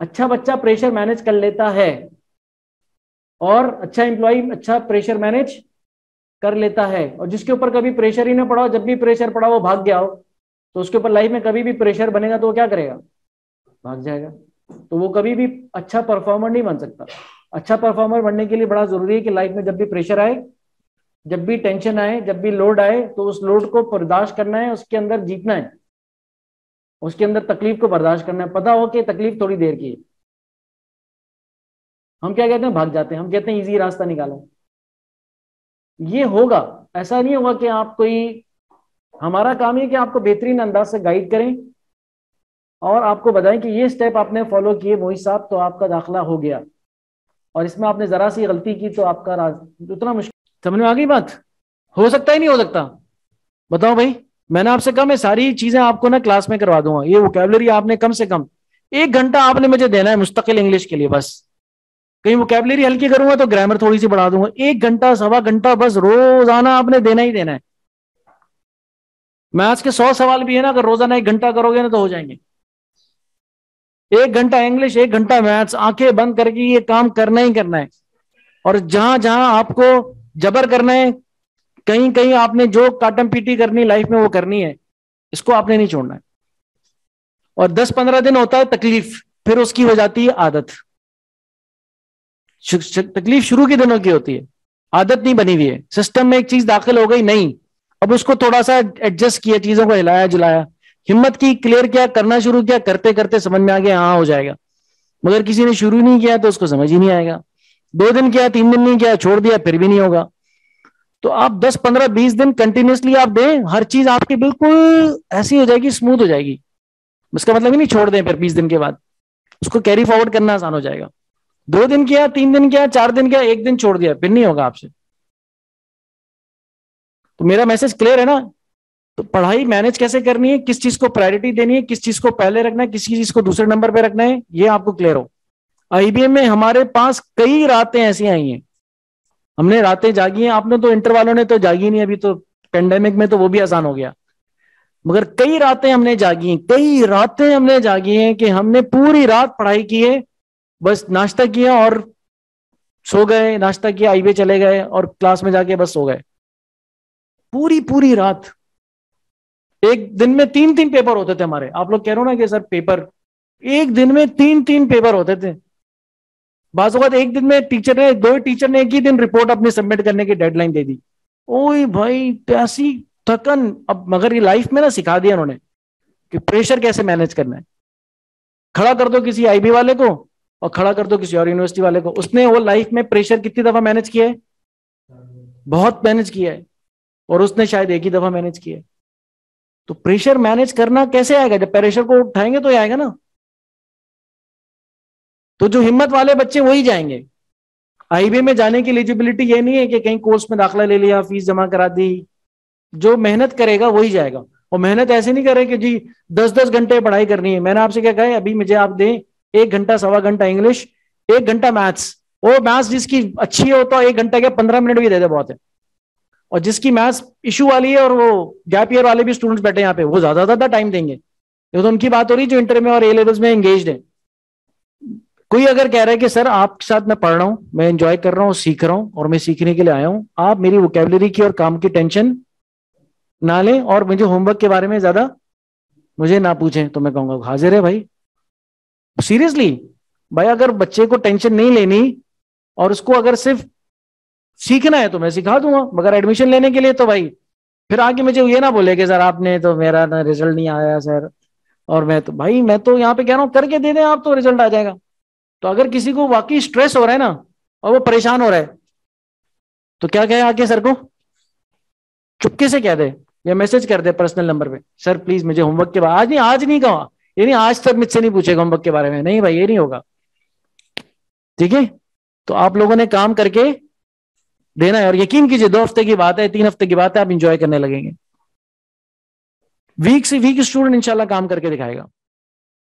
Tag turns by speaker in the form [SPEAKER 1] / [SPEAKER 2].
[SPEAKER 1] अच्छा बच्चा pressure manage कर लेता है और अच्छा एम्प्लॉय अच्छा प्रेशर मैनेज कर लेता है और जिसके ऊपर कभी प्रेशर ही ना पड़ा हो, जब भी प्रेशर पड़ा वो भाग गया हो तो उसके ऊपर लाइफ में कभी भी प्रेशर बनेगा तो वो क्या करेगा? भाग जाएगा। तो वो कभी भी अच्छा परफॉर्मर नहीं बन सकता। अच्छा परफॉर्मर बनने के लिए बड़ा ज़रूरी है कि लाइफ में जब भी प्रेशर आए, जब भी टेंशन आए, जब भी लोड आए तो उस लोड को बर्दाश्त करना है, उसके अंदर जीतना है। उसके अंदर तकलीफ़ को बर्दाश्त करना है। पता हो कि तकलीफ़ थोड़ी देर की है। हम क्या कहते हैं? भाग जाते हैं। हम कहते हैं इजी रास्ता निकालो। ये होगा। ऐसा नहीं होगा कि आप कोई, हमारा काम है कि आपको बेहतरीन अंदाज से गाइड करें और आपको बताएँ कि ये स्टेप आपने फॉलो किए मोहित साहब तो आपका दाखिला हो गया। और इसमें आपने जरा सी गलती की तो आपका उतना मुश्किल। समझ में आ गई बात? हो सकता ही नहीं हो सकता। बताओ भाई। मैंने आपसे कहा, मैं सारी चीज़ें आपको ना क्लास में करवा दूँगा। ये वोकेबलरी आपने कम से कम एक घंटा आपने मुझे देना है मुस्तकिल इंग्लिश के लिए बस। कहीं वोकेबलरी हल्की करूँगा तो ग्रामर थोड़ी सी बढ़ा दूँगा। एक घंटा, सवा घंटा बस रोज़ाना आपने देना ही देना है। मैथ्स के सौ सवाल भी है ना, अगर रोज़ाना एक घंटा करोगे ना तो हो जाएँगे। एक घंटा इंग्लिश एक घंटा मैथ्स, आँखें बंद करके ये काम करना ही करना है। और जहाँ जहाँ आपको जबर करना है कहीं कहीं आपने जो काटम पीटी करनी लाइफ में वो करनी है, इसको आपने नहीं छोड़ना है। और दस पंद्रह दिन होता है तकलीफ़, फिर उसकी हो जाती है आदत। तकलीफ़ शुरू के दिनों की होती है। आदत नहीं बनी हुई है। सिस्टम में एक चीज़ दाखिल हो गई, नहीं। अब उसको थोड़ा सा एडजस्ट किया, चीज़ों को हिलाया, जुलाया। हिम्मत की क्लियर किया, करना शुरू किया करते करते समझ में आ गया हाँ हो जाएगा। मगर किसी ने शुरू नहीं किया तो उसको समझ ही नहीं आएगा। दो दिन किया, तीन दिन नहीं किया, छोड़ दिया, फिर भी नहीं होगा। तो आप 10 15 20 दिन कंटिन्यूसली आप दें, हर चीज़ आपकी बिल्कुल ऐसी हो जाएगी स्मूथ हो जाएगी। उसका मतलब ही नहीं छोड़ दें फिर 20 दिन के बाद। उसको कैरी फॉरवर्ड करना आसान हो जाएगा। दो दिन किया, तीन दिन किया, चार दिन किया, एक दिन छोड़ दिया, फिर नहीं होगा आपसे। तो मेरा मैसेज क्लियर है ना? तो पढ़ाई मैनेज कैसे करनी है? किस चीज़ को प्रायोरिटी देनी है? किस चीज़ को पहले रखना है? किस चीज़ को दूसरे नंबर पर रखना है? ये आपको क्लियर हो। आईबीएम में हमारे पास कई रातें ऐसी आई हैं। हमने रातें जागी हैं, आपने तो इंटर वालों ने तो जागी नहीं, अभी तो पेंडेमिक में तो वो भी आसान हो गया। मगर कई रातें हमने जागी हैं, कई रातें हमने जागी हैं कि हमने पूरी रात पढ़ाई की है, बस नाश्ता किया और सो गए, नाश्ता किया आईवे चले गए और क्लास में जाके बस सो गए। पूरी पूरी रात। एक दिन में तीन तीन पेपर होते थे हमारे। आप लोग कह रहे हो ना कि सर पेपर एक दिन में तीन तीन पेपर होते थे। बात एक दिन में टीचर ने, दो टीचर ने एक ही दिन रिपोर्ट अपनी सबमिट करने की डेडलाइन दे दी। ओए भाई ऐसी थकन, अब मगर ये लाइफ में ना सिखा दिया उन्होंने कि प्रेशर कैसे मैनेज करना है। खड़ा कर दो किसी आईबी वाले को और खड़ा कर दो किसी और यूनिवर्सिटी वाले को। उसने वो लाइफ में प्रेशर कितनी दफ़ा मैनेज किया है? बहुत मैनेज किया है। और उसने शायद एक ही दफ़ा मैनेज किया है। तो प्रेशर मैनेज करना कैसे आएगा? जब प्रेशर को उठाएँगे तो ये आएगा ना। तो जो हिम्मत वाले बच्चे वही जाएँगे। आईबी में जाने की एलिजिबिलिटी ये नहीं है कि कहीं कोर्स में दाखिला ले लिया, फ़ीस जमा करा दी। जो मेहनत करेगा वही जाएगा। और मेहनत ऐसे नहीं करे कि जी दस दस घंटे पढ़ाई करनी है। मैंने आपसे क्या कहा अभी मुझे आप दें, एक घंटा, सवा घंटा इंग्लिश एक घंटा मैथ्स वो मैथ्स जिसकी अच्छी हो तो एक घंटा के पंद्रह मिनट भी दे दे बहुत है। और जिसकी मैथ्स इशू वाली है और वो गैप ईयर वाले भी स्टूडेंट्स बैठे यहाँ पे, वो ज़्यादा ज़्यादा टाइम देंगे तो उनकी बात हो रही जो इंटर में और ए लेवल्स में एंगेज है। कोई अगर कह रहा है कि, सर, आपके साथ मैं पढ़ रहा हूँ, मैं एंजॉय कर रहा हूँ, सीख रहा हूँ, और मैं सीखने के लिए आया हूँ, आप मेरी वोकेबलरी की और काम की टेंशन ना लें और मुझे होमवर्क के बारे में ज़्यादा मुझे ना पूछें तो मैं कहूँगा, हाजिर है भाई। सीरियसली भाई, अगर बच्चे को टेंशन नहीं लेनी और उसको अगर सिर्फ़ सीखना है तो मैं सिखा दूँगा, मगर एडमिशन लेने के लिए तो भाई, फिर आगे मुझे ये ना बोले कि, सर, आपने तो मेरा ना रिज़ल्ट नहीं आया, सर। और मैं तो भाई, मैं तो यहाँ पे कह रहा हूँ, करके दे दें आप तो रिज़ल्ट आ जाएगा। तो अगर किसी को वाकई स्ट्रेस हो रहा है ना, और वो परेशान हो रहा है तो क्या कहे आके सर को? चुपके से कह दे, या मैसेज कर दे पर्सनल नंबर पे। सर प्लीज़ मुझे होमवर्क के बाद आज नहीं आज नहीं कहा। ये नहीं, आज तक मुझसे नहीं पूछेगा होमवर्क के बारे में। नहीं भाई, ये नहीं होगा। ठीक है? तो आप लोगों ने काम करके देना है। और यकीन कीजिए, दो हफ़्ते की बात है, तीन हफ़्ते की बात है, आप इंजॉय करने लगेंगे। वीक से वीक स्टूडेंट इंशाल्लाह काम करके दिखाएगा।